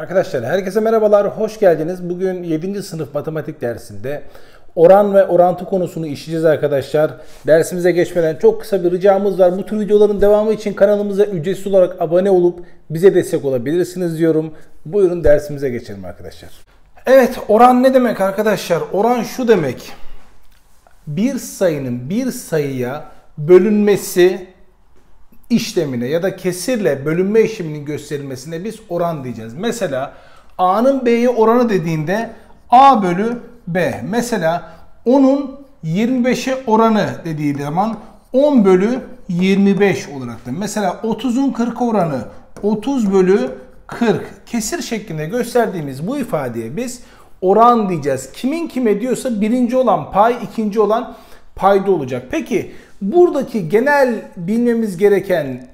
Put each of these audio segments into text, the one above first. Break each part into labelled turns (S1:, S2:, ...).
S1: Arkadaşlar herkese merhabalar, hoş geldiniz. Bugün 7. sınıf matematik dersinde oran ve orantı konusunu işleyeceğiz arkadaşlar. Dersimize geçmeden çok kısa bir ricamız var. Bu tür videoların devamı için kanalımıza ücretsiz olarak abone olup bize destek olabilirsiniz diyorum. Buyurun dersimize geçelim arkadaşlar. Evet, oran ne demek arkadaşlar? Oran şu demek. Bir sayının bir sayıya bölünmesi işlemine ya da kesirle bölünme işleminin gösterilmesine biz oran diyeceğiz. Mesela A'nın B'ye oranı dediğinde A bölü B. Mesela onun 25'e oranı dediği zaman 10 bölü 25 olarak da. Mesela 30'un 40 oranı 30 bölü 40 kesir şeklinde gösterdiğimiz bu ifadeye biz oran diyeceğiz. Kimin kime diyorsa birinci olan pay, ikinci olan payda olacak. Peki buradaki genel bilmemiz gereken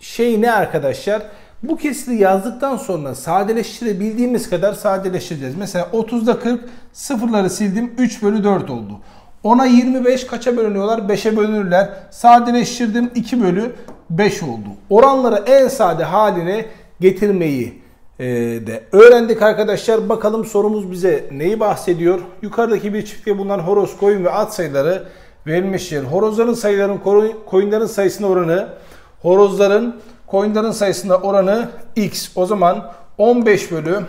S1: şey ne arkadaşlar? Bu kesiri yazdıktan sonra sadeleştirebildiğimiz kadar sadeleştireceğiz. Mesela 30'da 40 sıfırları sildim 3 bölü 4 oldu. Ona 25 kaça bölünüyorlar? 5'e bölünürler. Sadeleştirdim 2 bölü 5 oldu. Oranları en sade haline getirmeyi e, de öğrendik arkadaşlar. Bakalım sorumuz bize neyi bahsediyor? Yukarıdaki bir çiftliğe bulunan horoz, koyun ve at sayıları verilmiştir. Horozların sayıların koyunların sayısına oranı horozların koyunların sayısına oranı x. O zaman 15 bölü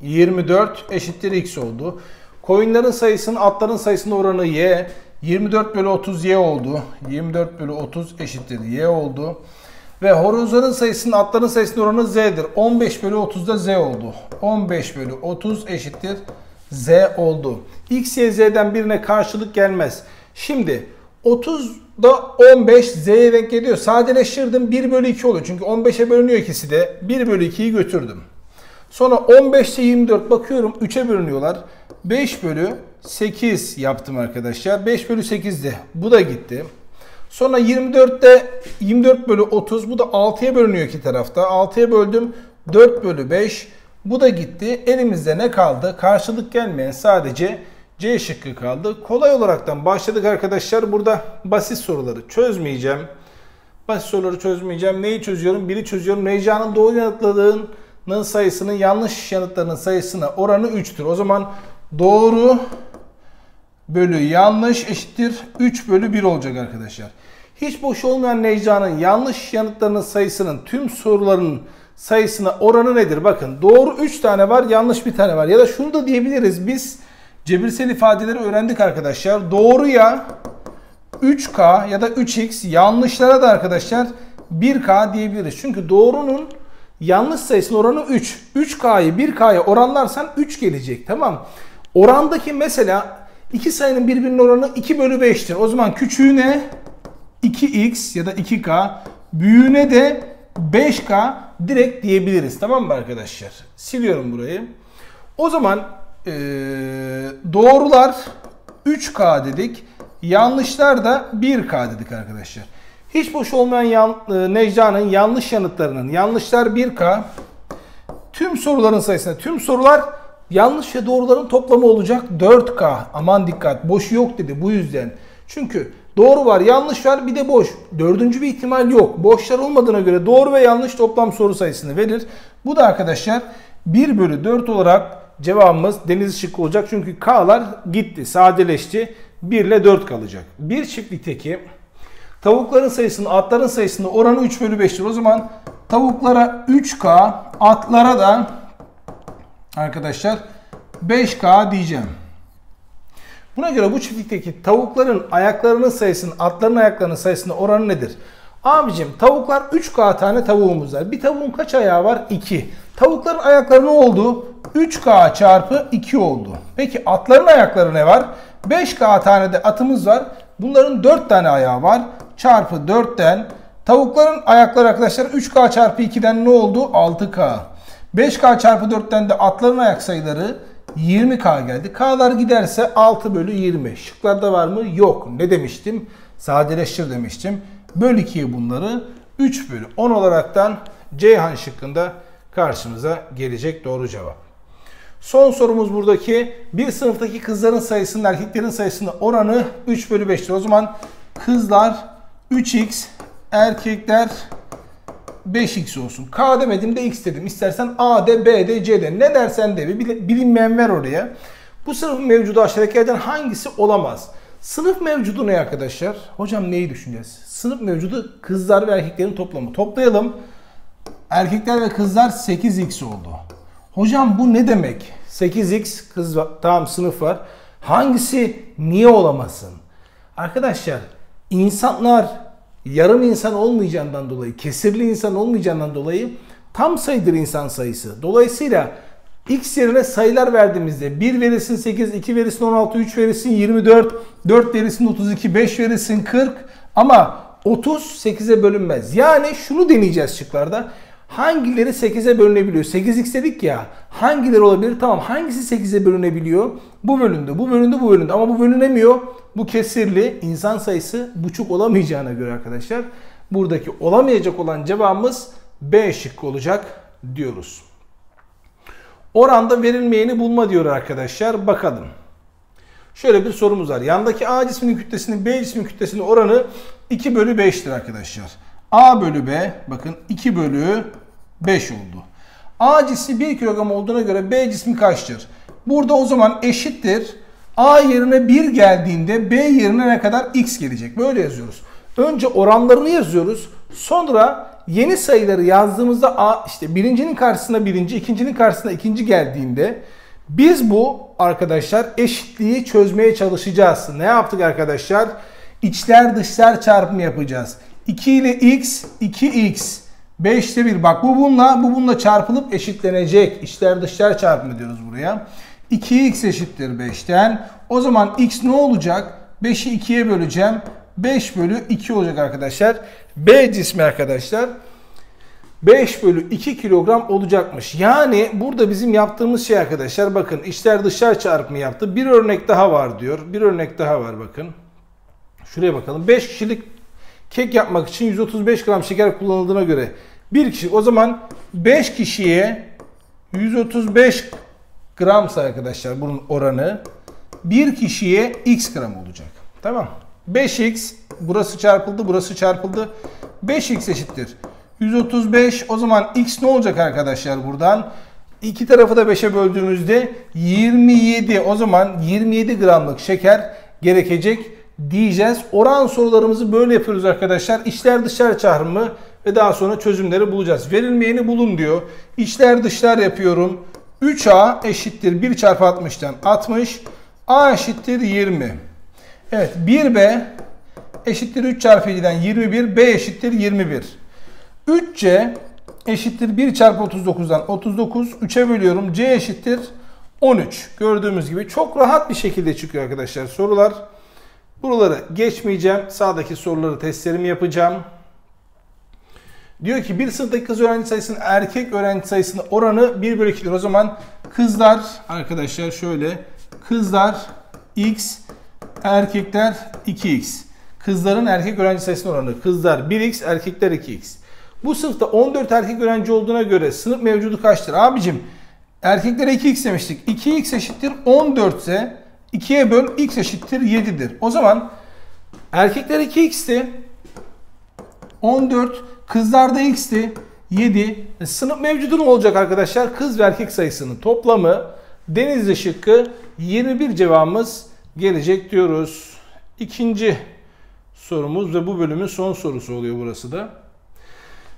S1: 24 eşittir x oldu. Koyunların sayısının atların sayısına oranı y. 24 bölü 30 y oldu. 24 bölü 30 eşittir y oldu. Ve horozların sayısının atların sayısının oranı z'dir. 15 bölü 30 da z oldu. 15 bölü 30 eşittir z oldu. X, Y, Z'den birine karşılık gelmez. Şimdi 30'da 15 Z'ye denk geliyor. Sadeleştirdim 1 bölü 2 oluyor. Çünkü 15'e bölünüyor ikisi de. 1 bölü 2'yi götürdüm. Sonra 15'te 24 bakıyorum 3'e bölünüyorlar. 5 bölü 8 yaptım arkadaşlar. 5 bölü 8'de bu da gitti. Sonra 24'te 24 bölü 30 bu da 6'ya bölünüyor iki tarafta. 6'ya böldüm 4 bölü 5 bu da gitti. Elimizde ne kaldı? Karşılık gelmeyen sadece C şıkkı kaldı. Kolay olaraktan başladık arkadaşlar. Burada basit soruları çözmeyeceğim. Basit soruları çözmeyeceğim. Neyi çözüyorum? Biri çözüyorum. Neca'nın doğru yanıtladığının sayısının yanlış yanıtlarının sayısına oranı 3'tür. O zaman doğru bölü yanlış eşittir 3 bölü 1 olacak arkadaşlar. Hiç boş olmayan Necla'nın yanlış yanıtlarının sayısının tüm soruların sayısına oranı nedir? Bakın doğru 3 tane var yanlış bir tane var. Ya da şunu da diyebiliriz biz cebirsel ifadeleri öğrendik arkadaşlar. Doğruya 3K ya da 3X yanlışlara da arkadaşlar 1K diyebiliriz. Çünkü doğrunun yanlış sayısının oranı 3. 3K'yı 1K'ya oranlarsan 3 gelecek tamam. Orandaki mesela iki sayının birbirinin oranı 2 bölü 5'tir. O zaman küçüğüne 2x ya da 2k büyüğüne de 5k direkt diyebiliriz. Tamam mı arkadaşlar? Siliyorum burayı. O zaman ee, doğrular 3k dedik. Yanlışlar da 1k dedik arkadaşlar. Hiç boş olmayan yan, e, Necla'nın yanlış yanıtlarının yanlışlar 1k. Tüm soruların sayısına tüm sorular yanlış ve doğruların toplamı olacak 4k. Aman dikkat boş yok dedi bu yüzden. Çünkü doğru var yanlış var bir de boş. Dördüncü bir ihtimal yok. Boşlar olmadığına göre doğru ve yanlış toplam soru sayısını verir. Bu da arkadaşlar 1 bölü 4 olarak cevabımız deniz şıkkı olacak. Çünkü K'lar gitti sadeleşti. 1 ile 4 kalacak. Bir çiftlikteki tavukların sayısının atların sayısının oranı 3 bölü 5'tir. O zaman tavuklara 3K atlara da arkadaşlar 5K diyeceğim. Buna göre bu çiftlikteki tavukların ayaklarının sayısının atların ayaklarının sayısının oranı nedir? Abicim tavuklar 3K tane tavuğumuz var. Bir tavuğun kaç ayağı var? 2. Tavukların ayakları ne oldu? 3K çarpı 2 oldu. Peki atların ayakları ne var? 5K tane de atımız var. Bunların 4 tane ayağı var. Çarpı 4'ten tavukların ayakları arkadaşlar 3K çarpı 2'den ne oldu? 6K. 5K çarpı 4'ten de atların ayak sayıları 20K geldi. K'lar giderse 6 bölü 20. Şıklarda var mı? Yok. Ne demiştim? Sadeleştir demiştim. Böl 2'ye bunları 3 bölü 10 olaraktan Ceyhan şıkkında karşımıza gelecek doğru cevap. Son sorumuz buradaki bir sınıftaki kızların sayısının erkeklerin sayısının oranı 3 bölü 5'tir. O zaman kızlar 3x, erkekler 5x olsun. K demedim de x dedim. İstersen A de B de C de. Ne dersen de bir bilinmeyen ver oraya. Bu sınıfın mevcudu aşağıdakilerden hangisi olamaz? Sınıf mevcudu ne arkadaşlar? Hocam neyi düşüneceğiz? Sınıf mevcudu kızlar ve erkeklerin toplamı. Toplayalım. Erkekler ve kızlar 8x oldu. Hocam bu ne demek? 8x kız var. Tamam sınıf var. Hangisi niye olamasın? Arkadaşlar insanlar yarım insan olmayacağından dolayı, kesirli insan olmayacağından dolayı tam sayıdır insan sayısı. Dolayısıyla x yerine sayılar verdiğimizde 1 verirsin 8, 2 verirsin 16, 3 verirsin 24, 4 verirsin 32, 5 verirsin 40 ama 30 8'e bölünmez. Yani şunu deneyeceğiz şıklarda. Hangileri 8'e bölünebiliyor? 8x dedik ya. Hangileri olabilir? Tamam hangisi 8'e bölünebiliyor? Bu bölündü, bu bölündü, bu bölündü. Ama bu bölünemiyor. Bu kesirli. insan sayısı buçuk olamayacağına göre arkadaşlar. Buradaki olamayacak olan cevabımız B şıkkı olacak diyoruz. Oranda verilmeyeni bulma diyor arkadaşlar. Bakalım. Şöyle bir sorumuz var. Yandaki A cisminin kütlesinin B cisminin kütlesinin oranı 2 bölü 5'tir arkadaşlar. A bölü B bakın 2 bölü 5 oldu. A cismi 1 kilogram olduğuna göre B cismi kaçtır? Burada o zaman eşittir. A yerine 1 geldiğinde B yerine ne kadar x gelecek? Böyle yazıyoruz. Önce oranlarını yazıyoruz. Sonra yeni sayıları yazdığımızda A işte birincinin karşısına birinci, ikincinin karşısına ikinci geldiğinde biz bu arkadaşlar eşitliği çözmeye çalışacağız. Ne yaptık arkadaşlar? İçler dışlar çarpımı yapacağız. 2 ile x, 2x. 5'te 1. Bak bu bununla, bu bununla çarpılıp eşitlenecek. İçler dışlar çarpımı diyoruz buraya. 2x eşittir 5'ten. O zaman x ne olacak? 5'i 2'ye böleceğim. 5 bölü 2 olacak arkadaşlar. B cismi arkadaşlar 5 bölü 2 kilogram olacakmış. Yani burada bizim yaptığımız şey arkadaşlar bakın içler dışlar çarpımı yaptı. Bir örnek daha var diyor. Bir örnek daha var bakın. Şuraya bakalım. 5 kişilik kek yapmak için 135 gram şeker kullanıldığına göre bir kişi o zaman 5 kişiye 135 gramsa arkadaşlar bunun oranı bir kişiye x gram olacak. Tamam. 5x burası çarpıldı burası çarpıldı. 5x eşittir. 135 o zaman x ne olacak arkadaşlar buradan? İki tarafı da 5'e böldüğümüzde 27 o zaman 27 gramlık şeker gerekecek diyeceğiz. Oran sorularımızı böyle yapıyoruz arkadaşlar. İçler dışlar çarpımı ve daha sonra çözümleri bulacağız. Verilmeyeni bulun diyor. İçler dışlar yapıyorum. 3a eşittir 1 çarpı 60'tan 60. a eşittir 20. Evet 1b eşittir 3 çarpı 7'den 21. b eşittir 21. 3c eşittir 1 çarpı 39'dan 39. 3'e bölüyorum. c eşittir 13. Gördüğümüz gibi çok rahat bir şekilde çıkıyor arkadaşlar sorular. Buraları geçmeyeceğim. Sağdaki soruları testlerimi yapacağım. Diyor ki bir sınıftaki kız öğrenci sayısının erkek öğrenci sayısının oranı 1 bölü 2'dir. O zaman kızlar arkadaşlar şöyle kızlar x erkekler 2x. Kızların erkek öğrenci sayısının oranı kızlar 1x erkekler 2x. Bu sınıfta 14 erkek öğrenci olduğuna göre sınıf mevcudu kaçtır? Abicim erkeklere 2x demiştik. 2x eşittir 14 ise 2'ye böl x eşittir 7'dir. O zaman erkekler 2x'ti. 14 kızlarda x'ti. 7. E, sınıf mevcudu ne olacak arkadaşlar? Kız ve erkek sayısının toplamı Denizli şıkkı 21 cevabımız gelecek diyoruz. İkinci sorumuz ve bu bölümün son sorusu oluyor burası da.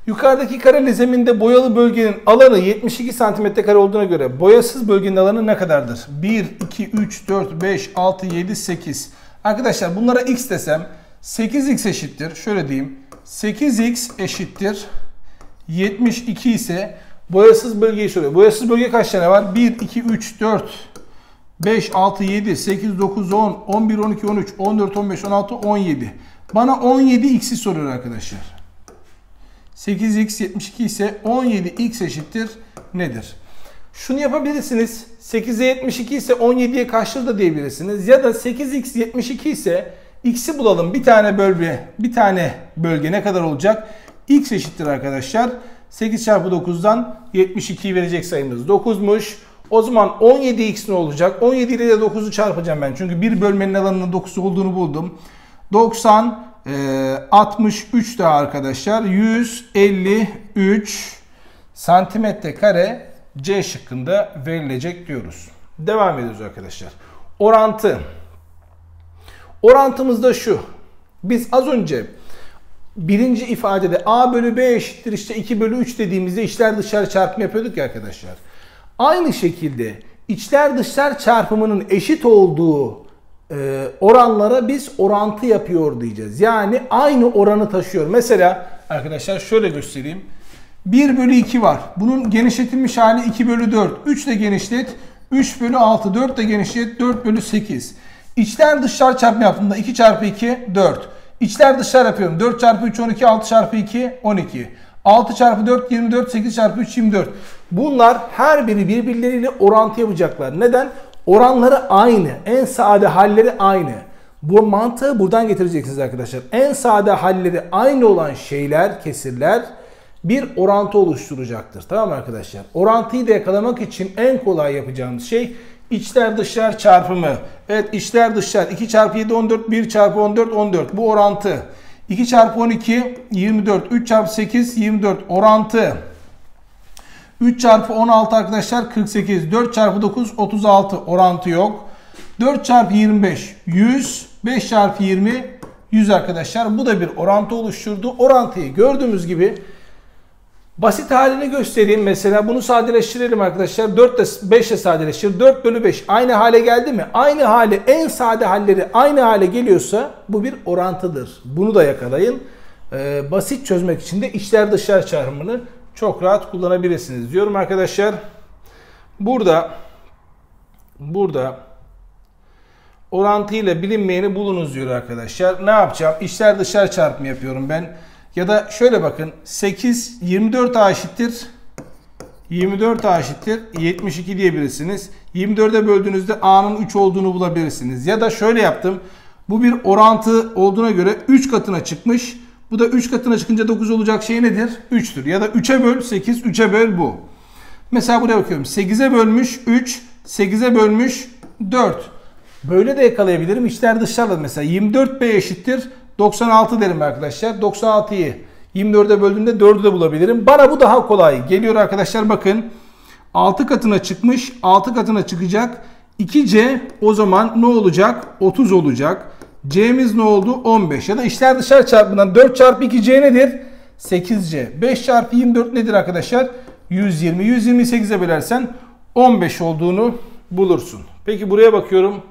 S1: Yukarıdaki kareli zeminde boyalı bölgenin alanı 72 cm kare olduğuna göre boyasız bölgenin alanı ne kadardır? 1, 2, 3, 4, 5, 6, 7, 8. Arkadaşlar bunlara x desem 8x eşittir. Şöyle diyeyim. 8x eşittir. 72 ise boyasız bölgeyi soruyor. Boyasız bölge kaç tane var? 1, 2, 3, 4, 5, 6, 7, 8, 9, 10, 11, 12, 13, 14, 15, 16, 17. Bana 17 x'i soruyor arkadaşlar. 8x 72 ise 17x eşittir nedir? Şunu yapabilirsiniz. 8'e 72 ise 17'ye kaçtır da diyebilirsiniz. Ya da 8x 72 ise x'i bulalım. Bir tane bölge, bir tane bölge ne kadar olacak? x eşittir arkadaşlar. 8 çarpı 9'dan 72'yi verecek sayımız 9'muş. O zaman 17x ne olacak? 17 ile de 9'u çarpacağım ben. Çünkü bir bölmenin alanının 9 olduğunu buldum. 90 Ee, 63 de arkadaşlar 153 santimetre kare C şıkkında verilecek diyoruz. Devam ediyoruz arkadaşlar. Orantı. Orantımız da şu. Biz az önce birinci ifadede A bölü B eşittir işte 2 bölü 3 dediğimizde içler dışlar çarpımı yapıyorduk ya arkadaşlar. Aynı şekilde içler dışlar çarpımının eşit olduğu e, oranlara biz orantı yapıyor diyeceğiz. Yani aynı oranı taşıyor. Mesela arkadaşlar şöyle göstereyim. 1 bölü 2 var. Bunun genişletilmiş hali 2 bölü 4. 3 de genişlet. 3 bölü 6. 4 de genişlet. 4 bölü 8. İçler dışlar çarpımı yaptığımda 2 çarpı 2 4. İçler dışlar yapıyorum. 4 çarpı 3 12. 6 çarpı 2 12. 6 çarpı 4 24. 8 çarpı 3 24. Bunlar her biri birbirleriyle orantı yapacaklar. Neden? Oranları aynı. En sade halleri aynı. Bu mantığı buradan getireceksiniz arkadaşlar. En sade halleri aynı olan şeyler, kesirler bir orantı oluşturacaktır. Tamam mı arkadaşlar? Orantıyı da yakalamak için en kolay yapacağımız şey içler dışlar çarpımı. Evet içler dışlar 2 çarpı 7 14 1 çarpı 14 14 bu orantı. 2 çarpı 12 24 3 çarpı 8 24 orantı. 3 çarpı 16 arkadaşlar 48. 4 çarpı 9 36 orantı yok. 4 çarpı 25 100. 5 çarpı 20 100 arkadaşlar. Bu da bir orantı oluşturdu. Orantıyı gördüğümüz gibi basit halini göstereyim. Mesela bunu sadeleştirelim arkadaşlar. 4 ile 5 ile sadeleştir. 4 bölü 5 aynı hale geldi mi? Aynı hale en sade halleri aynı hale geliyorsa bu bir orantıdır. Bunu da yakalayın. Ee, basit çözmek için de içler dışlar çarpımını çok rahat kullanabilirsiniz diyorum arkadaşlar. Burada burada orantıyla bilinmeyeni bulunuz diyor arkadaşlar. Ne yapacağım? İçler dışlar çarpımı yapıyorum ben. Ya da şöyle bakın. 8 24 A eşittir. 24 A eşittir. 72 diyebilirsiniz. 24'e böldüğünüzde A'nın 3 olduğunu bulabilirsiniz. Ya da şöyle yaptım. Bu bir orantı olduğuna göre 3 katına çıkmış. Bu da 3 katına çıkınca 9 olacak şey nedir? 3'tür. Ya da 3'e böl 8, 3'e böl bu. Mesela buraya bakıyorum. 8'e bölmüş 3, 8'e bölmüş 4. Böyle de yakalayabilirim. İçler dışlarla mesela 24B eşittir 96 derim arkadaşlar. 96'yı 24'e böldüğümde 4'ü de bulabilirim. Bana bu daha kolay. Geliyor arkadaşlar bakın. 6 katına çıkmış. 6 katına çıkacak. 2C o zaman ne olacak? 30 olacak. C'miz ne oldu? 15. Ya da içler dışarı çarpımından 4 çarpı 2C nedir? 8C. 5 çarpı 24 nedir arkadaşlar? 120. 128'e bölersen 15 olduğunu bulursun. Peki buraya bakıyorum.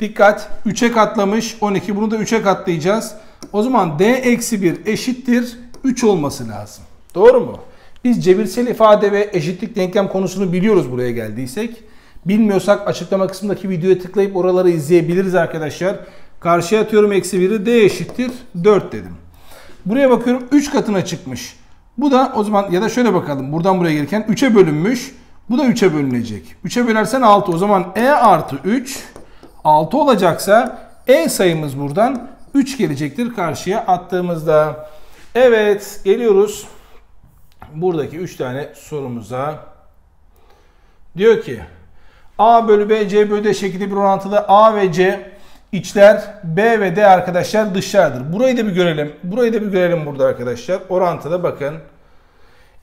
S1: Dikkat 3'e katlamış 12 bunu da 3'e katlayacağız. O zaman d eksi 1 eşittir 3 olması lazım. Doğru mu? Biz cebirsel ifade ve eşitlik denklem konusunu biliyoruz buraya geldiysek. Bilmiyorsak açıklama kısmındaki videoya tıklayıp oraları izleyebiliriz arkadaşlar. Karşıya atıyorum eksi 1'i d eşittir 4 dedim. Buraya bakıyorum 3 katına çıkmış. Bu da o zaman ya da şöyle bakalım buradan buraya gelirken 3'e bölünmüş. Bu da 3'e bölünecek. 3'e bölersen 6 o zaman e artı 3 6 olacaksa e sayımız buradan 3 gelecektir karşıya attığımızda. Evet geliyoruz buradaki 3 tane sorumuza. Diyor ki A bölü B, C bölü D şeklinde bir orantıda A ve C içler, B ve D arkadaşlar dışlardır. Burayı da bir görelim. Burayı da bir görelim burada arkadaşlar. Orantıda bakın.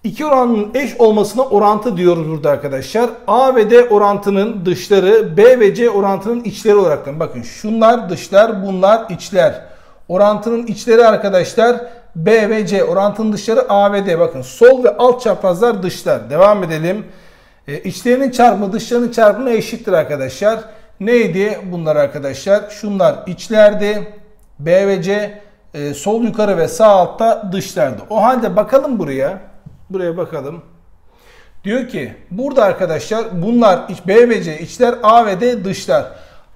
S1: İki oranın eş olmasına orantı diyoruz burada arkadaşlar. A ve D orantının dışları, B ve C orantının içleri olaraktan. Bakın şunlar dışlar, bunlar içler. Orantının içleri arkadaşlar B ve C. Orantının dışları A ve D. Bakın sol ve alt çaprazlar dışlar. Devam edelim. E, içlerinin çarpımı dışlarının çarpımına eşittir arkadaşlar. Neydi bunlar arkadaşlar? Şunlar içlerdi. B ve C e, sol yukarı ve sağ altta dışlardı. O halde bakalım buraya. Buraya bakalım. Diyor ki burada arkadaşlar bunlar B ve C içler A ve D dışlar.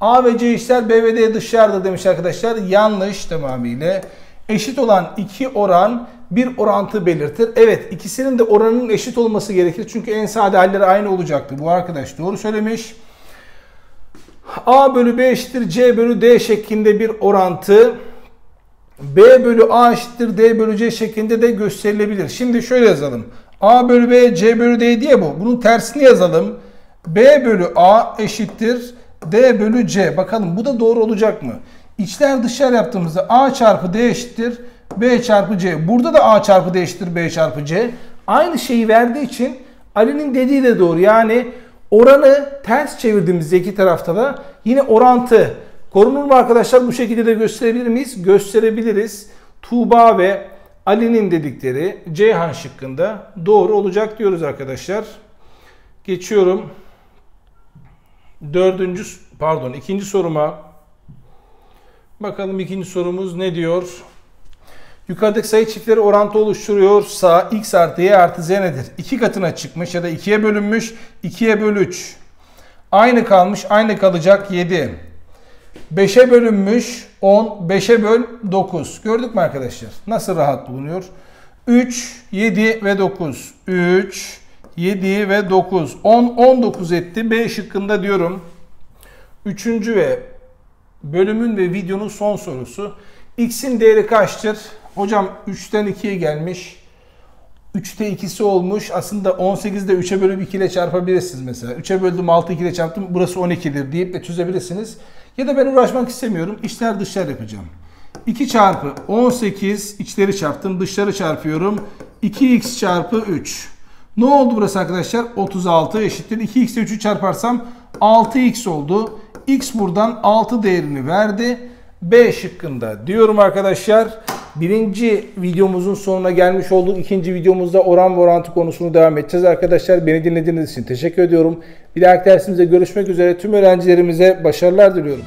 S1: A ve C içler B ve D dışlardır demiş arkadaşlar. Yanlış tamamıyla. Eşit olan iki oran bir orantı belirtir. Evet ikisinin de oranının eşit olması gerekir. Çünkü en sade halleri aynı olacaktı. Bu arkadaş doğru söylemiş. A bölü B eşittir C bölü D şeklinde bir orantı B bölü A eşittir D bölü C şeklinde de gösterilebilir. Şimdi şöyle yazalım. A bölü B C bölü D diye bu. Bunun tersini yazalım. B bölü A eşittir D bölü C. Bakalım bu da doğru olacak mı? İçler dışlar yaptığımızda A çarpı D eşittir B çarpı C. Burada da A çarpı D eşittir B çarpı C. Aynı şeyi verdiği için Ali'nin dediği de doğru. Yani oranı ters çevirdiğimizde iki tarafta da yine orantı korunur mu arkadaşlar? Bu şekilde de gösterebilir miyiz? Gösterebiliriz. Tuğba ve Ali'nin dedikleri Ceyhan şıkkında doğru olacak diyoruz arkadaşlar. Geçiyorum. Dördüncü, pardon ikinci soruma. Bakalım ikinci sorumuz ne diyor? Yukarıdaki sayı çiftleri orantı oluşturuyorsa x artı y artı z nedir? 2 katına çıkmış ya da 2'ye bölünmüş 2'ye böl 3. Aynı kalmış aynı kalacak 7. 5'e bölünmüş 10, 5'e böl 9. Gördük mü arkadaşlar? Nasıl rahat bulunuyor? 3, 7 ve 9. 3, 7 ve 9. 10, 19 etti. B şıkkında diyorum. Üçüncü ve bölümün ve videonun son sorusu. X'in değeri kaçtır? Hocam 3'ten 2'ye gelmiş. 3'te 2'si olmuş. Aslında 18'de 3'e bölüp 2 ile çarpabilirsiniz mesela. 3'e böldüm 6 2 ile çarptım. Burası 12'dir deyip de çözebilirsiniz. Ya da ben uğraşmak istemiyorum. İçler dışlar yapacağım. 2 çarpı 18 içleri çarptım. Dışları çarpıyorum. 2x çarpı 3. Ne oldu burası arkadaşlar? 36 eşittir. 2x ile 3'ü çarparsam 6x oldu. X buradan 6 değerini verdi. B şıkkında diyorum arkadaşlar. Birinci videomuzun sonuna gelmiş olduk. İkinci videomuzda oran ve orantı konusunu devam edeceğiz arkadaşlar. Beni dinlediğiniz için teşekkür ediyorum. Bir dahaki dersimizde görüşmek üzere. Tüm öğrencilerimize başarılar diliyorum.